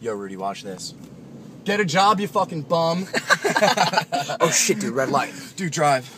Yo, Rudy, watch this. Get a job, you fucking bum. Oh shit, dude, red light. Dude, drive.